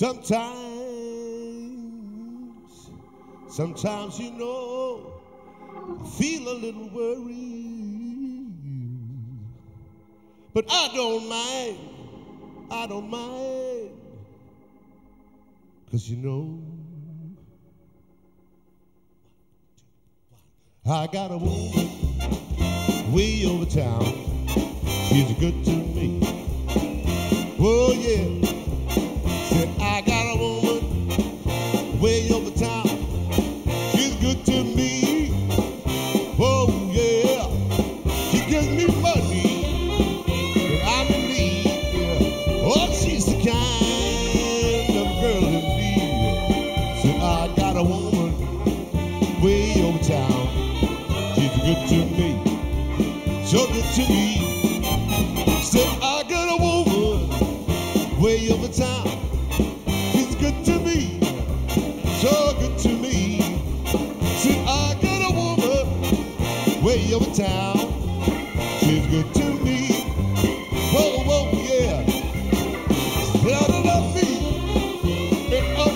Sometimes, sometimes you know, I feel a little worried. But I don't mind, I don't mind. Cause you know, I got a woman way over town. She's good to me. Oh yeah. Over town. She's good to me. Whoa, whoa, yeah. Said I love me and I'm.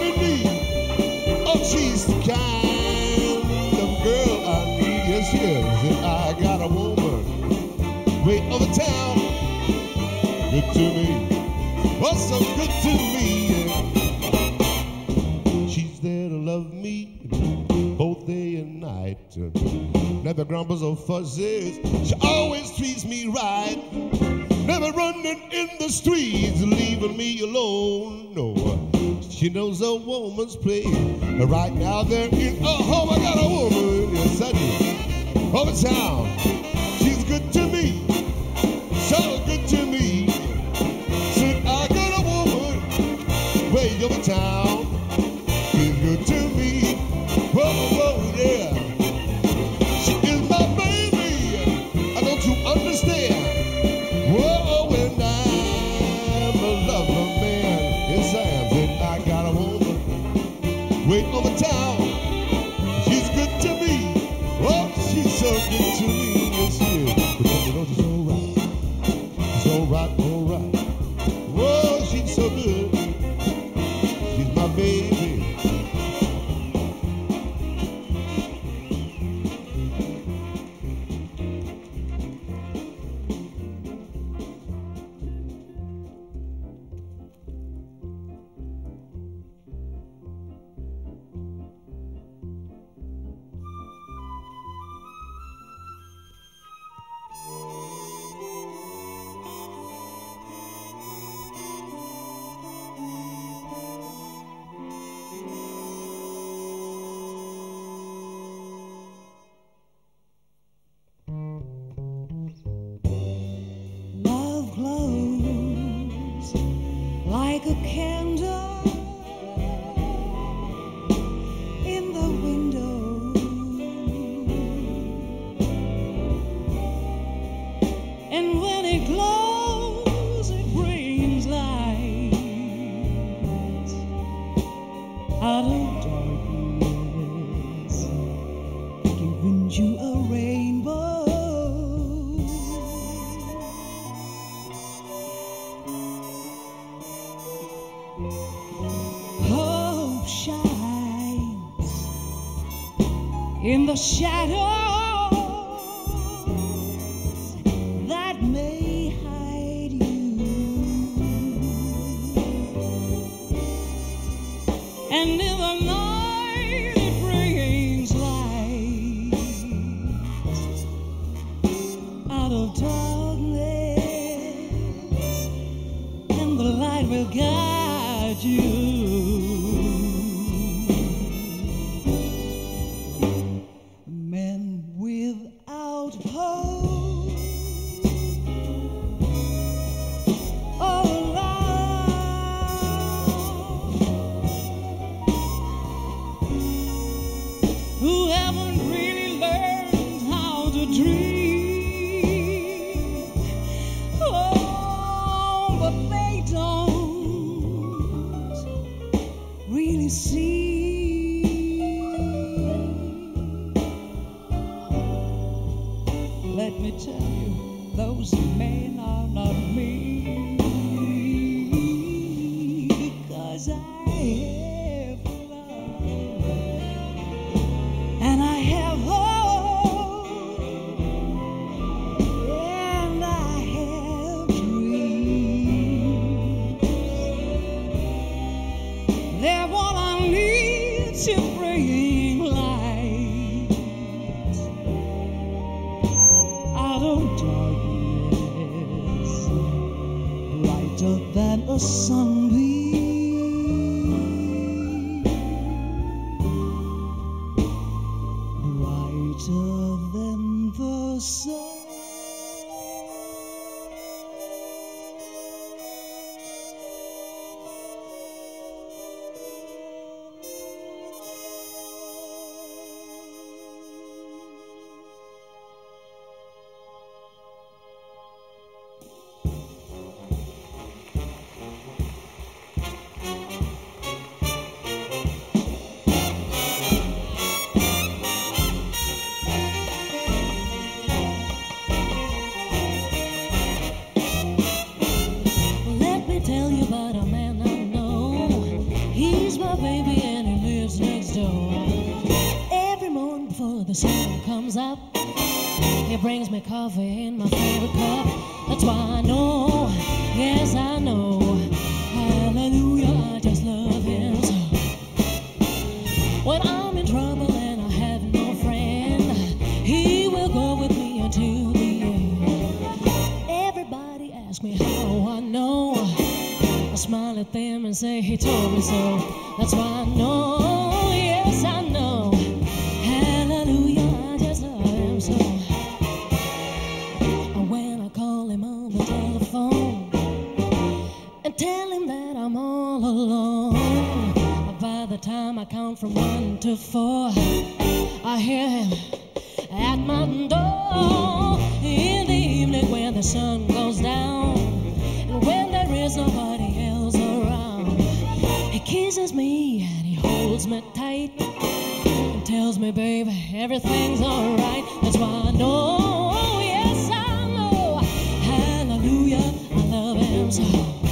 Oh, she's the kind of girl I need. Yes, yes. I got a woman way over town. Good to me. Oh, so good to me. Never grumbles or fuzzes. She always treats me right. Never running in the streets, leaving me alone. No, she knows a woman's place. Right now they're in a home. I got a woman, yes I do. Over town, she's good to me, so good to me. Said I got a woman way over town. Whoa, in the shadows coffee in my favorite cup. That's why I know, yes I know. Hallelujah, I just love him so. When I'm in trouble and I have no friend, he will go with me until the end. Everybody asks me how I know. I smile at them and say he told me so. That's why sun goes down and when there is nobody else around. He kisses me and he holds me tight and tells me, baby, everything's alright. That's why I know, yes, I know. Hallelujah, I love him so.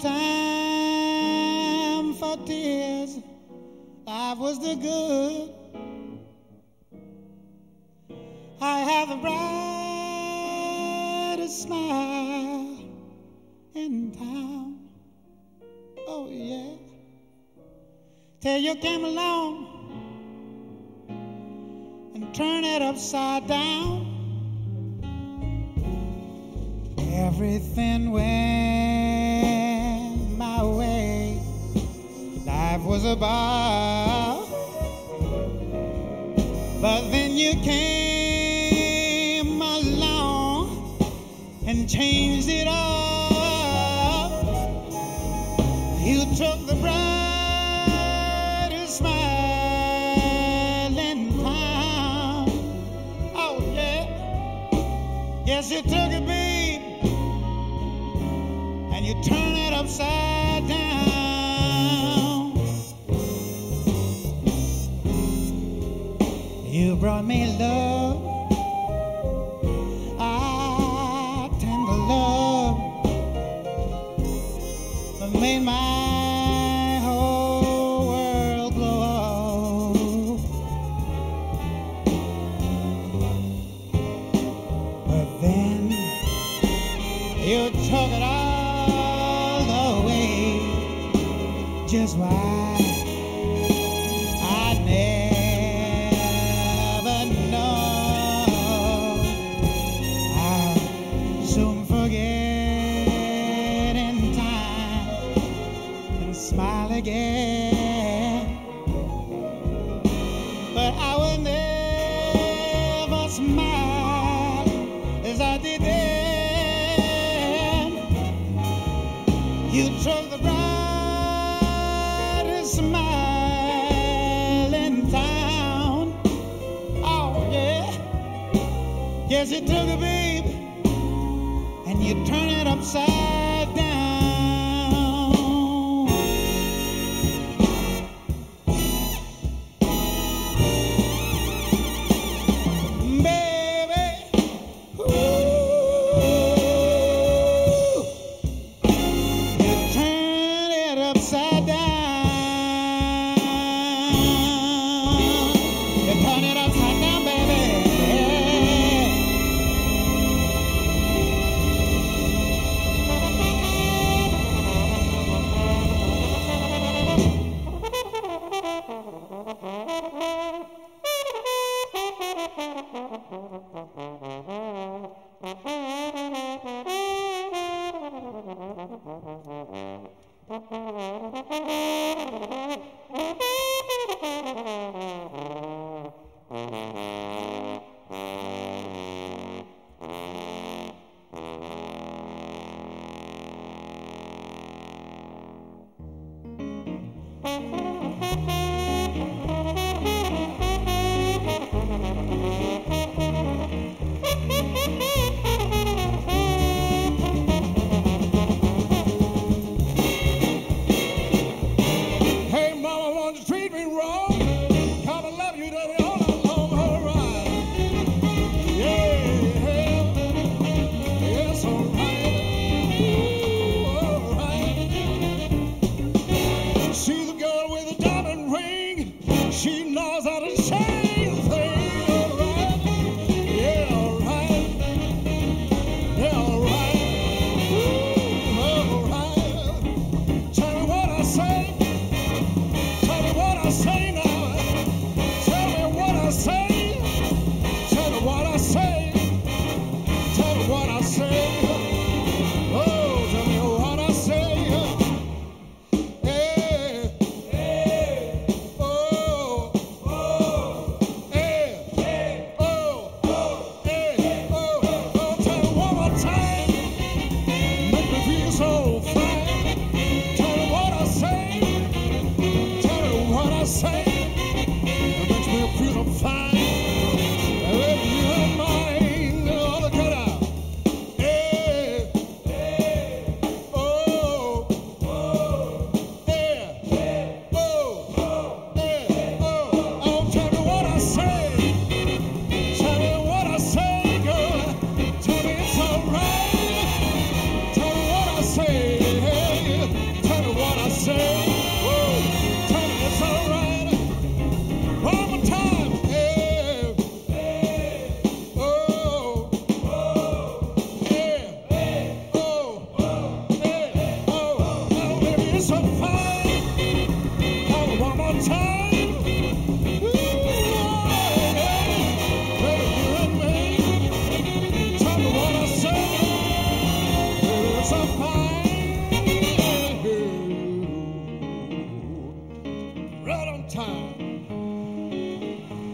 Time for tears. Life was the good. I have the brightest smile in town. Oh, yeah. Till you came along and turn it upside down. Everything went life was about. But then you came along and changed it all. You took the brightest smile in town. Oh, yeah. Yes, you took it, babe, and you turned it upside. brought me love. Ah, tender love. That made my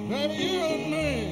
that your name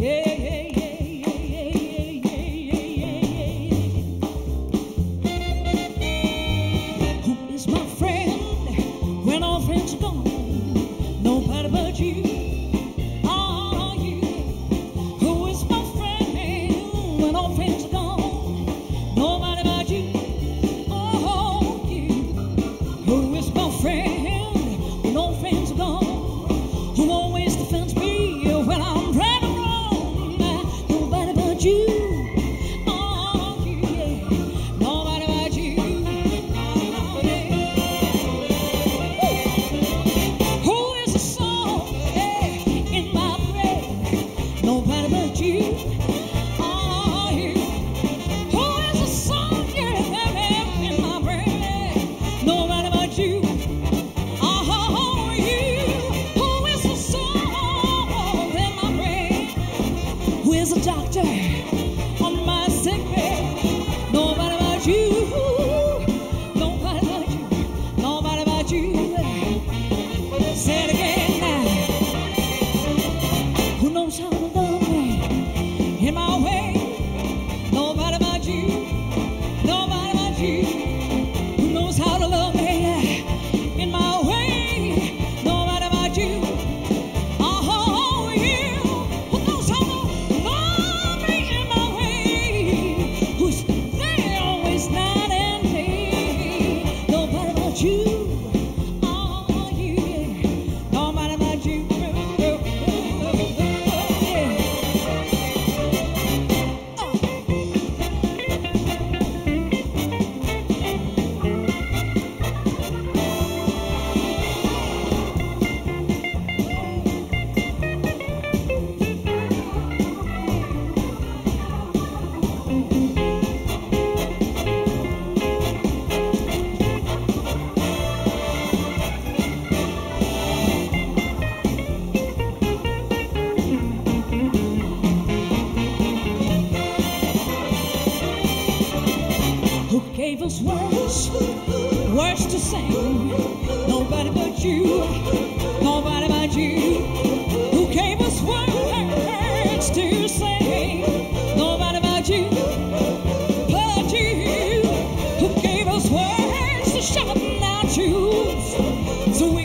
Yeah. So